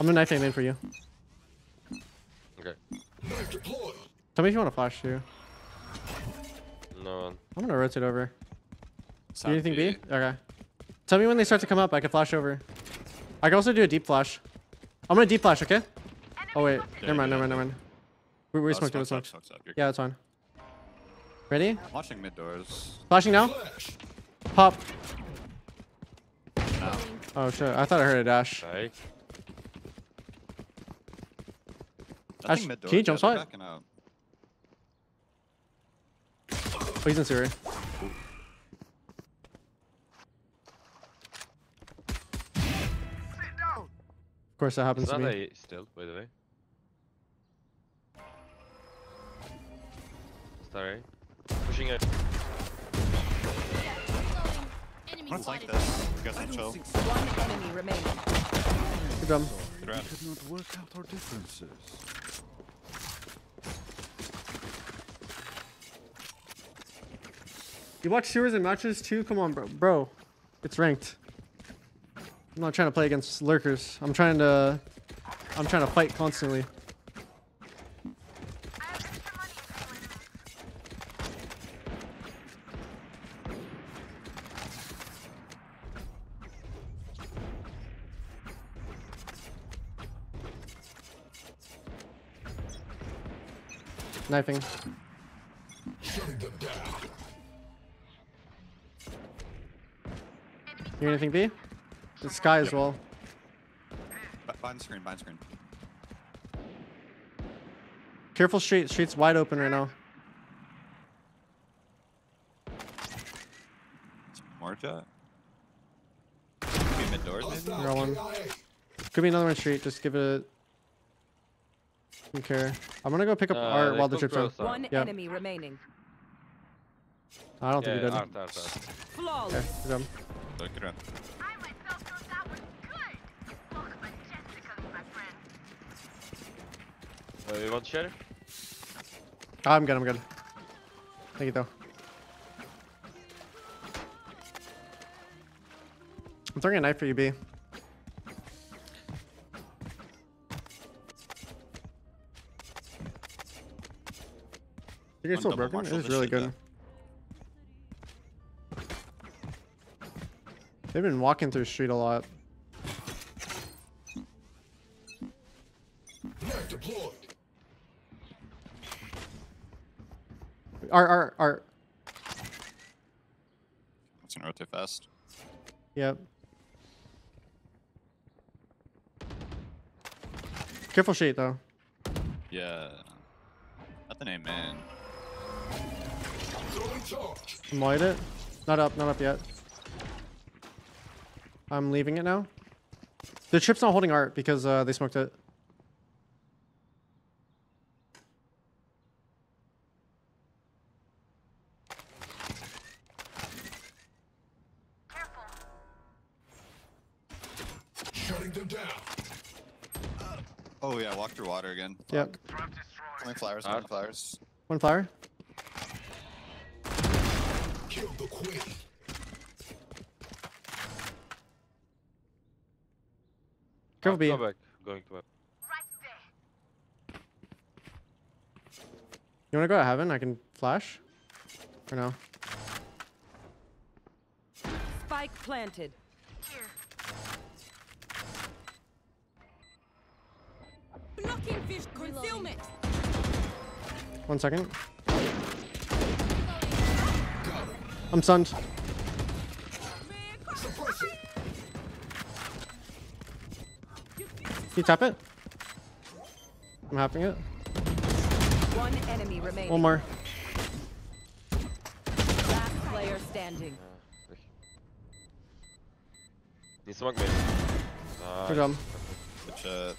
I'm gonna knife aim in for you. Okay. Tell me if you want to flash too. No. I'm gonna rotate over. Do Sound you think B? Okay. Tell me when they start to come up. I can flash over. I can also do a deep flash. I'm gonna deep flash, okay? Oh wait, never mind, never mind, never mind. We, we Oh, smoked it, we smokes smoked. up, smokes up. You're Yeah, that's fine. Ready? good. Watching mid doors. Flashing now. Pop. Now. Oh shit, I thought I heard a dash. Okay. Nothing Ash, mid can you jump yeah, they're spot? backing out. Oh, he's in sewer. Of course that happens It's to me. A still, by the way. Star A. Pushing it. Enemy Let's like spotted. this. You guys can chill. One enemy remaining. Good job. Good round. could not work out our differences. You watch sewers and matches too? Come on, bro. Bro, it's ranked. I'm not trying to play against lurkers. I'm trying to, I'm trying to fight constantly. Knifing. You anything B? The sky as well. B- Behind the screen, behind the screen. Careful street. Street's wide open right now. More Jett. Could be mid doors, maybe? Got one. Could be another one street. Just give it a... Don't care. I'm gonna go pick up Uh, art while the trip's on. roast, One Yeah. enemy remaining. I don't think Yeah, he did. art, art, art. Okay, Flawless. good job. So, Good round. I myself thought that was good. Look majestically, my friend. Uh, you want to share? I'm good. I'm good. Thank you though. I'm throwing a knife for you, B. You guys One still broken? It marshal really shit, good. They've been walking through the street a lot. Art, art, art. It's gonna rotate fast. Yep. Careful shade though. Yeah. Nothing ain't man. I'm light it. Not up, not up yet. I'm leaving it now. The trip's not holding art because uh, they smoked it. Oh yeah, walk through water again. Yep. Only flowers, Ah. only flowers. One flower. Careful B. Go back. Going to back. Right there. You wanna go to heaven? I can flash. Or no? Spike planted. Here. Blocking fish concealment. One second. I'm stunned. You tap it? I'm happing it. One enemy remaining. One more. Last player standing. Need smoke mid. Good job. Which uh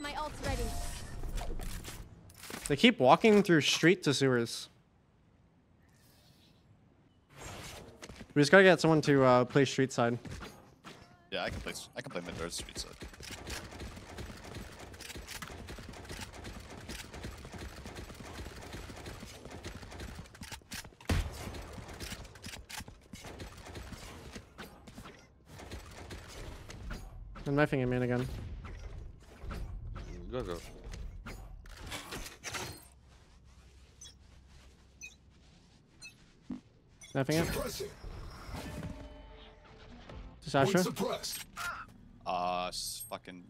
My ult's ready. They keep walking through street to sewers. We just gotta get someone to uh, play street side. Yeah, I can play. I can play mid or street side. And my finger man again. Go go. Nothing else. Suppressing. Just Point Astra. Uh, fucking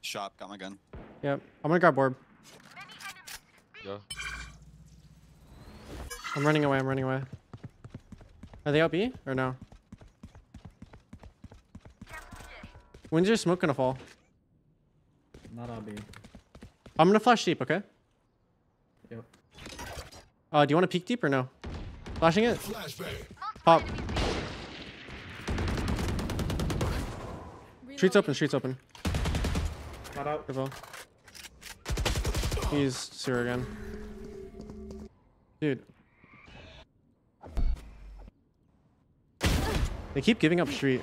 shop. Got my gun. Yep. I'm gonna grab orb. Go. I'm running away. I'm running away. Are they out B or no? When's your smoke gonna fall? Not on B. I'm gonna flash deep, okay? Yep. Uh, do you want to peek deep or no? Flashing it? Flashbang. Pop. Streets open, streets open. Not out. Careful. He's sewer again. Dude. They keep giving up street.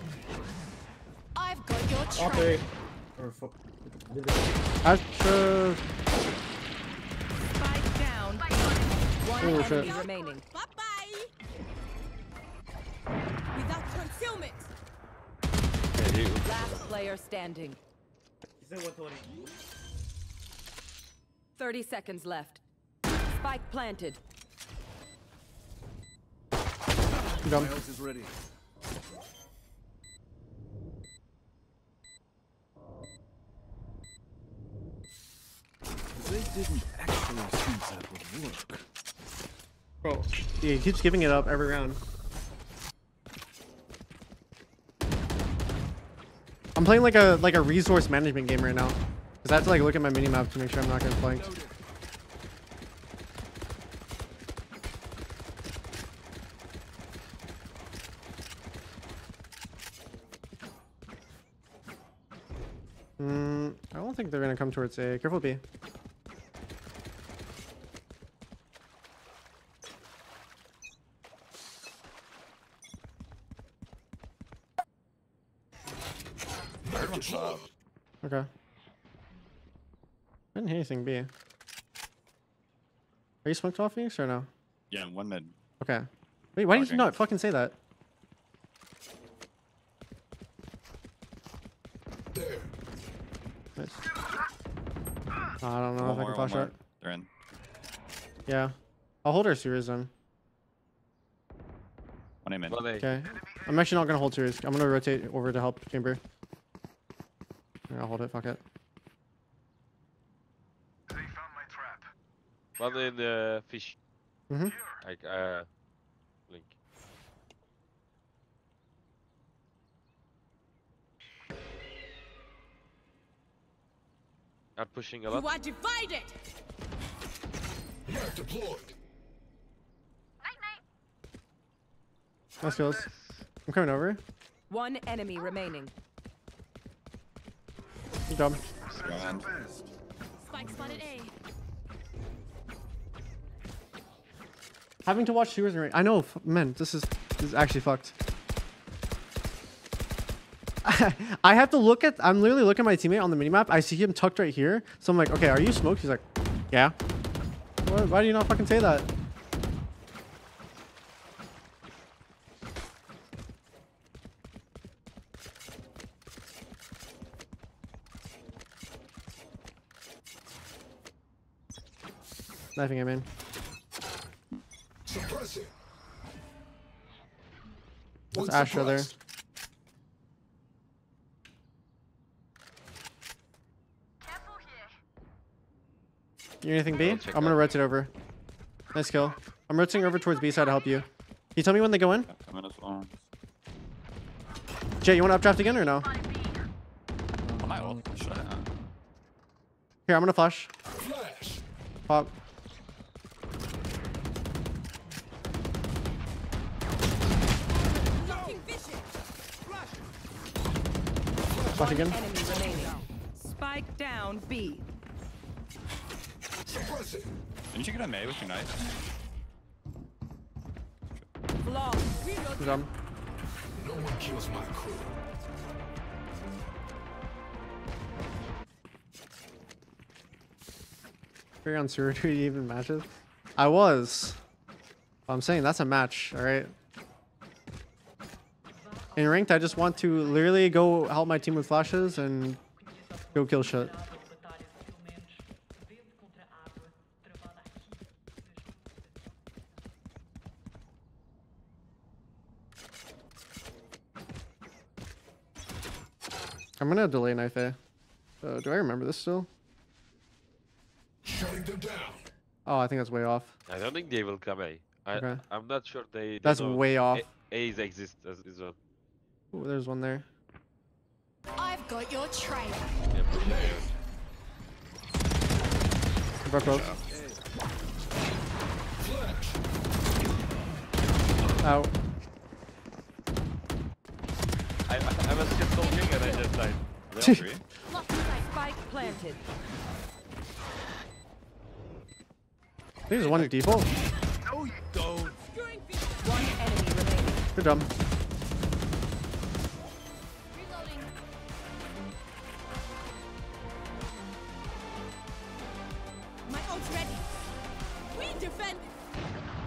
I've got your All three. Or fo- Astra. Spike down. One Oh, enemy shit. remaining. Concealment. Yeah, you. Last player standing. He said 120. 30 seconds left. Spike planted. Jump. My is ready. They didn't actually think that would work. Bro. Yeah, he keeps giving it up every round. I'm playing like a like a resource management game right now. Cause I have to like look at my minimap to make sure I'm not getting flanked. Hmm, I don't think they're gonna come towards A. Careful B. Third one shop. Okay. Didn't hear anything B. Are you smoked off Phoenix or no? Yeah, one mid. Okay. Wait, why did you not fucking say that? There. Nice. I don't know One if I can one flash more. out. They're in. Yeah. I'll hold her sewers then. One A mid. Okay. I'm actually not gonna hold sewers. I'm gonna rotate over to help chamber. Yeah, I'll hold it, fuck it. They found my trap. One in the fish. Mm-hmm. Like, uh, link. I'm pushing a lot. You are divided. Map deployed. Night night. Nice kills. I'm coming over. One enemy remaining. Good job. Grand. Spike spotted A. Having to watch sewers and ra- I know, f- man, this is this is actually fucked. I have to look at. I'm literally looking at my teammate on the minimap. I see him tucked right here. So I'm like, okay, are you smoked? He's like, yeah. Why, why do you not fucking say that? Knifing him in. Suppressing. That's One Astra there. Careful here. You need anything B? I'll check I'm gonna out. rotate over. Nice kill. I'm rotating over towards B side to help you. Can you tell me when they go in? I'm in as well. Jay, you want to updraft again or no? On my ult. Should I? Here, I'm gonna flash. Flash. Pop. Flash again. Spike down B. Didn't you get a May with your knife? Flawless. Good job. No one kills my crew. Very on surgery even matches. I was. I'm saying that's a match, alright? In ranked, I just want to literally go help my team with flashes and go kill shit. I'm gonna delay knife A. Uh, do I remember this still? Shutting them down. Oh, I think that's way off. I don't think they will come A. I, Okay. I'm not sure they. they That's know way off. A, A's exist as is well. Ooh, there's one there. I've got your trail. Yeah, pushing A. Broke both. Out. I, I, I was just talking and I just died. Are they all three? Lock sight. Spike planted. I think there's one default. Screwing feet. One enemy remaining. Good job.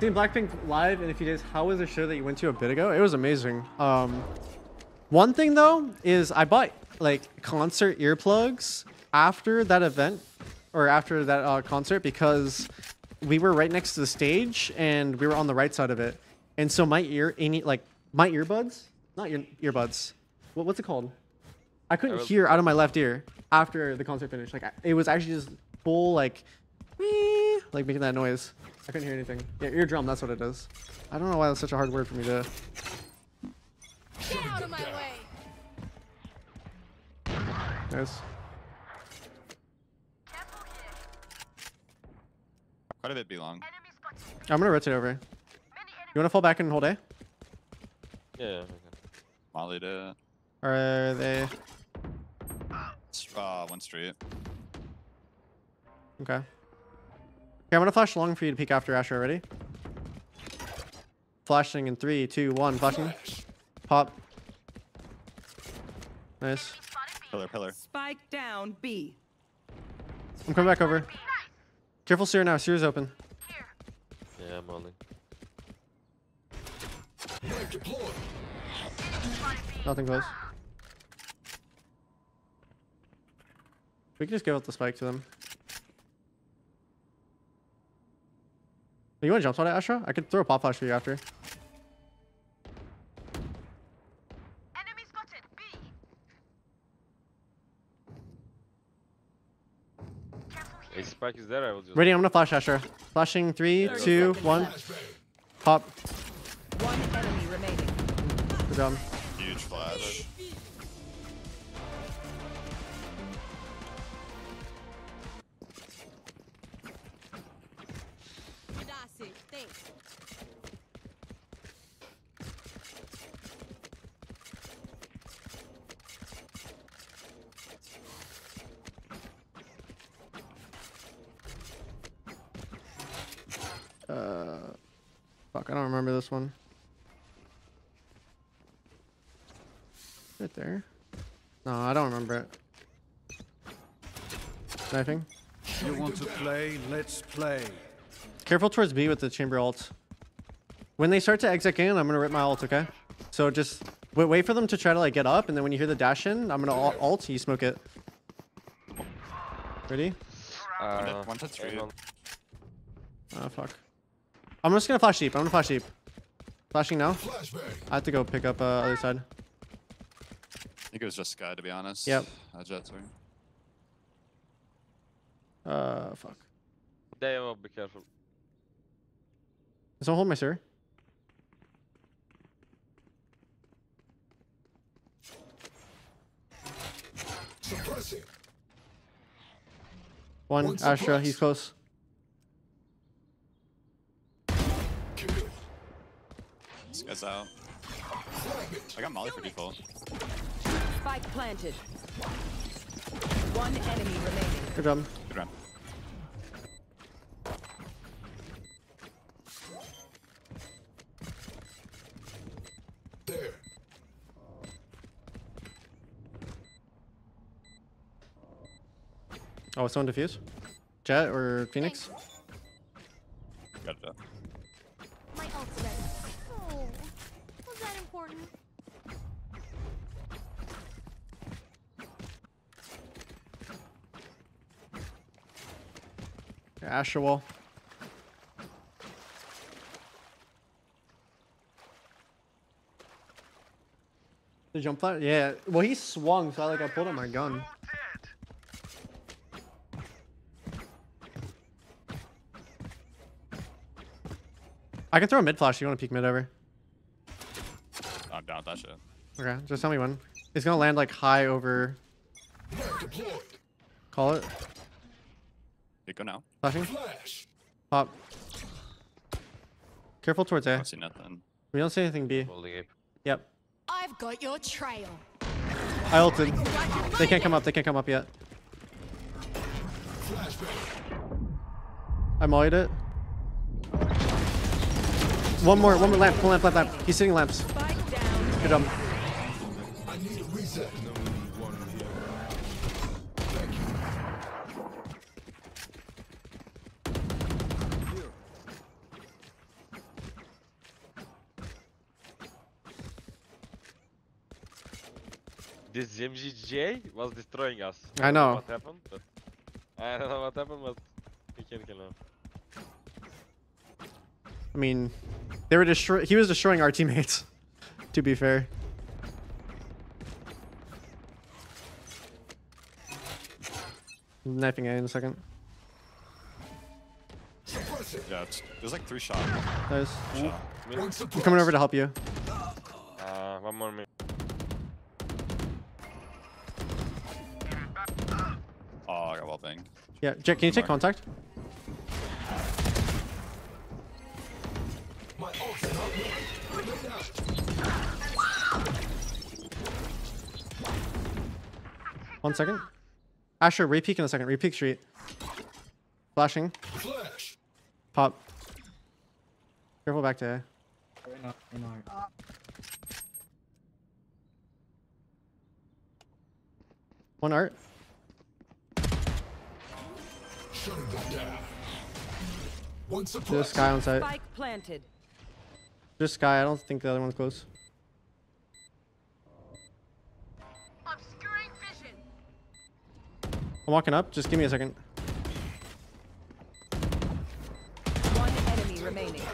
Seeing Blackpink live in a few days. How was the show that you went to a bit ago? It was amazing. Um, one thing though is I bought like concert earplugs after that event or after that uh, concert because we were right next to the stage and we were on the right side of it, and so my ear any like my earbuds, not your earbuds. What, what's it called? I couldn't hear out of my left ear after the concert finished. Like it was actually just full like, like making that noise. I couldn't hear anything. Yeah, eardrum. That's what it is. I don't know why that's such a hard word for me to. Get out of my way. Nice. Quite a bit be long. I'm gonna rotate over. You wanna fall back and hold A? Yeah. Molly to are they? uh, one street. Okay. Okay, I'm gonna flash long for you to peek after Asher. Ready? Flashing in three, two, one. Flashing. Pop. Nice. Pillar, pillar. Spike down B. I'm coming back over. Careful, Seer now. Seer's open. Yeah, I'm only. Nothing close. We can just give up the spike to them. You want to jump spot it, Astra? I could throw a pop flash for you after. Enemy spotted B. Careful here. A spike is there. I will just. Ready? I'm gonna flash Astra. Flashing three, two, one. Pop. One enemy remaining. Good job. Uh, fuck, I don't remember this one. Right there. No, I don't remember it. Knifing. You want to play? Let's play. Careful towards B with the chamber ult. When they start to exit in, I'm gonna rip my ult, okay? So just wait, wait for them to try to like get up, and then when you hear the dash in, I'm gonna ult, ult you smoke it. Ready? Uh, to- one to three. Oh fuck. I'm just gonna flash deep. I'm gonna flash deep. Flashing now. I have to go pick up uh, other side. I think it was just Skye, to be honest. Yep. Uh, Jett, sorry. Uh, fuck. They will be careful. Someone hold my sir. Suppressing. One, One Astra, he's close. Kill. This guy's out. I got Molly for default. Spike planted. One enemy remaining. Good job. Good run. Oh, someone defuse? Jett or Phoenix? Got that. My ultimate. Oh, was that important? Yeah, Asher wall. The jump flat? Yeah. Well, he swung, so I like I pulled out my gun. I can throw a mid flash. if You want to peek mid over? I'm down with that shit. Okay, just tell me when. It's gonna land like high over. Net. Call it. You go now. Flashing. Flash. Pop. Careful towards I A. don't see nothing. We don't see anything B. Holding it. Yep. I've got your trail. I ulted. They can't come up. They can't come up yet. Flashbang. I mollied it. One more. One more lamp. One lamp. Lamp. Lamp. He's sitting lamps. Good job. I need a reset. This MGJ was destroying us. I don't know. what happened, but I don't know what happened, but we can kill him. I mean, they were destroy. He was destroying our teammates. To be fair. Knifing A in a second. Yeah, it's, there's like three shots. Nice. Shot. I'm coming over to help you. Uh, one more minute. Oh, I got well thing. Yeah, Jack, can you take contact? One second. Asher, repeak in a second. Repeak street. Flashing. Flash. Pop. Careful back to A. Right now, right now. One art. Shutting them. One Just Skye on site. Spike planted. Just Skye. I don't think the other one's close. I'm walking up. Just give me a second. One enemy remaining.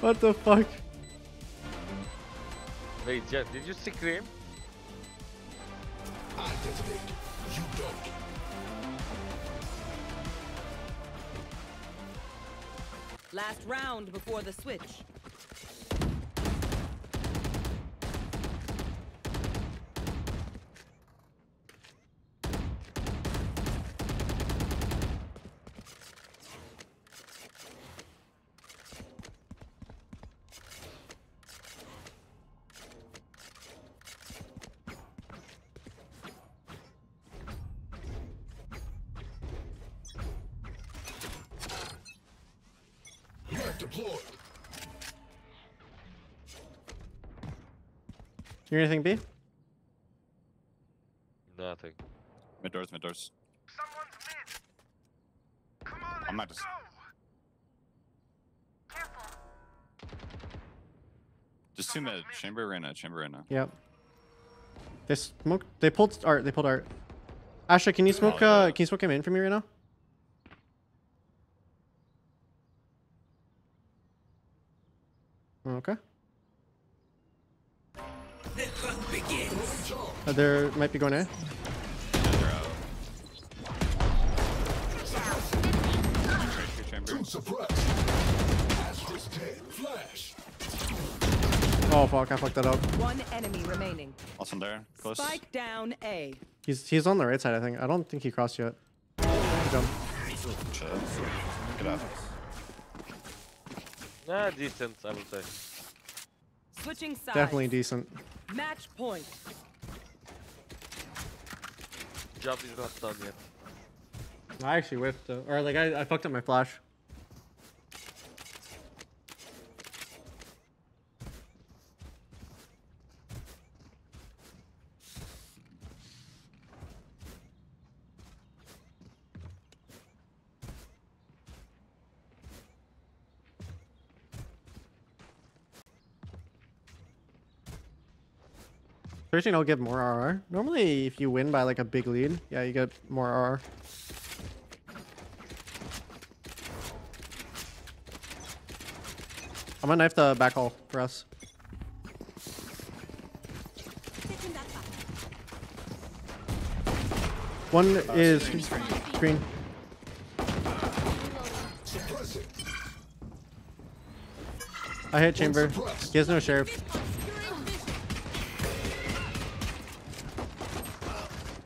What the fuck? Wait, Jeff, did you see Cream? I detonate. You don't. Last round before the switch. Deployed. You hear anything B? Nothing. Mid doors, mid doors. Someone's mid. Come on, I'm not just- Just two mid. Chamber right now. Chamber right now. Yep. They smoked. They pulled art. They pulled art. Asher, can you smoke? Uh, can you smoke him in for me right now? Uh, there might be going A. Yeah, they're out. Trade for chamber. Two suppress. Asterisk 10. Flash. Oh fuck! I fucked that up. One enemy remaining. Last one there. Close. Spike down A. He's he's on the right side. I think. I don't think he crossed yet. Good job. Get out. Nah, decent, I would say. Switching sides. Definitely decent. Match point. Job is not done yet. I actually whiffed, though. or like I, I fucked up my flash. Especially don't give more RR. Normally, if you win by like a big lead, yeah, you get more RR. I'm gonna knife the back hall for us. One is screen. Suppressing. I hit chamber. He has no sheriff.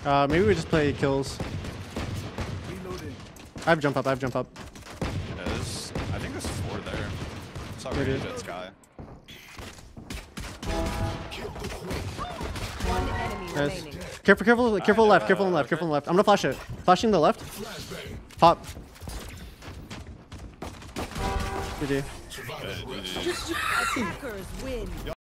Uh, maybe we just play kills. Reloading. I have jump up. I have jump up. Yeah, there's, I think there's four there. Saw Maybe. Rage at Skye. One enemy Nice. Careful, careful, careful left, careful on left, careful on left. I'm gonna flash it. Flashing the left. Pop. GG. Attackers win.